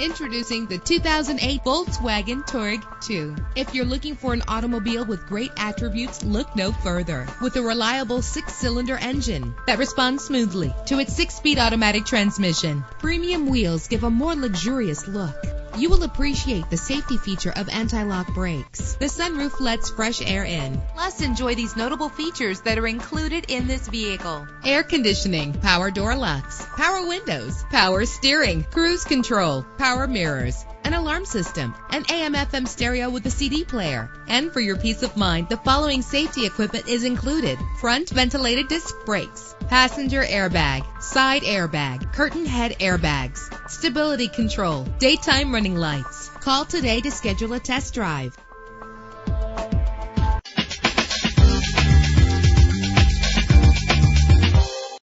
Introducing the 2008 Volkswagen Touareg 2. If you're looking for an automobile with great attributes, look no further. With a reliable six-cylinder engine that responds smoothly to its six-speed automatic transmission, premium wheels give a more luxurious look. You will appreciate the safety feature of anti-lock brakes. The sunroof lets fresh air in. Plus, enjoy these notable features that are included in this vehicle. Air conditioning, power door locks, power windows, power steering, cruise control, power mirrors, an alarm system, an AM FM stereo with a CD player. And for your peace of mind, the following safety equipment is included. Front ventilated disc brakes, passenger airbag, side airbag, curtain head airbags, stability control, daytime running lights. Call today to schedule a test drive.